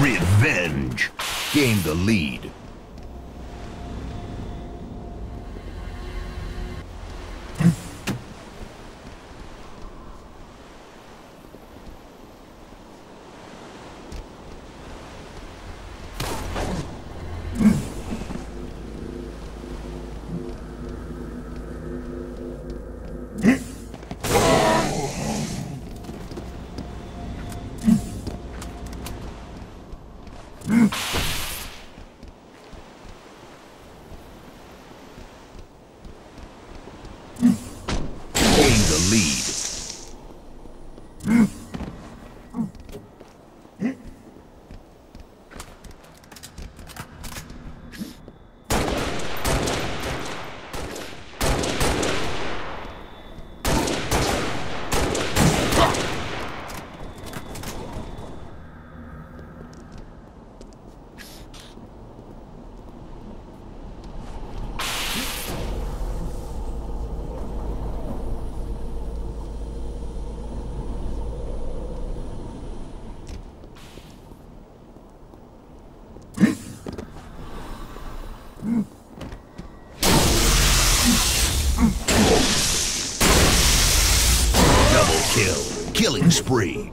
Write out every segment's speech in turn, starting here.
Revenge. Gain the lead. Mm-hmm. Killing spree.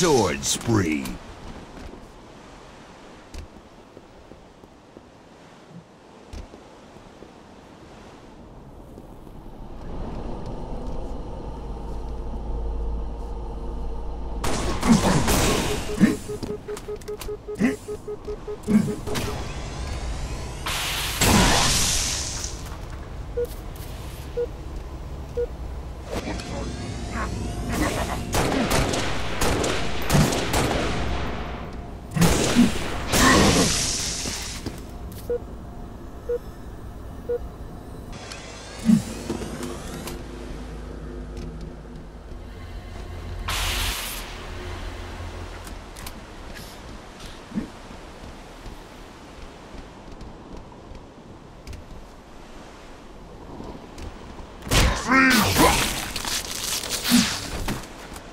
Sword spree. Freeze!